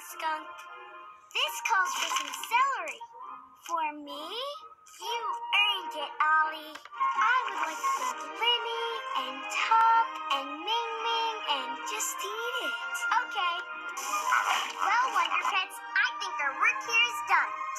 skunk. This calls for some celery. For me? You earned it, Ollie. I would like to thank Linny and Tuck and Ming Ming and just eat it. Okay. Well, Wonder Pets, I think our work here is done.